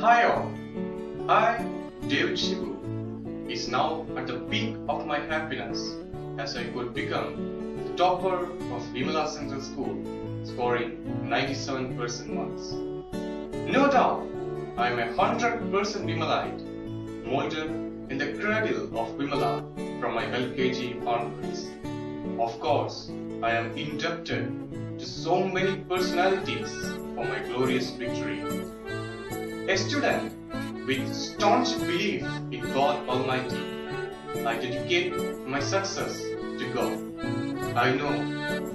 Hi all, I, David Shibu, is now at the peak of my happiness as I could become the topper of Vimala Central School, scoring 97% marks. No doubt, I am a 100% Vimalite, molded in the cradle of Vimala from my LKG onwards. Of course, I am indebted to so many personalities for my glorious victory. A student with staunch belief in God Almighty, I dedicate my success to God. I know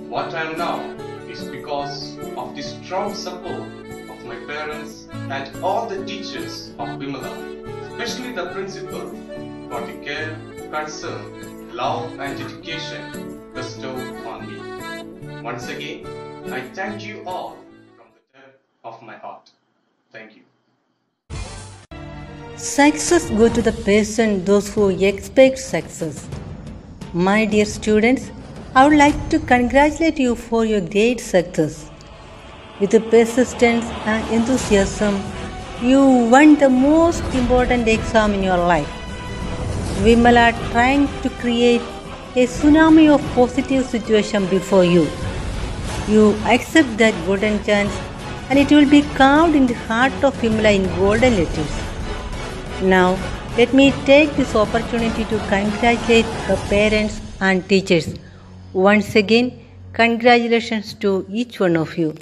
what I am now is because of the strong support of my parents and all the teachers of Vimala, especially the principal, for the care, concern, love and dedication bestowed on me. Once again, I thank you all from the depth of my heart. Thank you. Success go to the person those who expect success. My dear students, I would like to congratulate you for your great success. With persistence and enthusiasm, you won the most important exam in your life. Vimala trying to create a tsunami of positive situation before you. You accept that golden chance and it will be carved in the heart of Vimala in golden letters. Now, let me take this opportunity to congratulate the parents and teachers. Once again, congratulations to each one of you.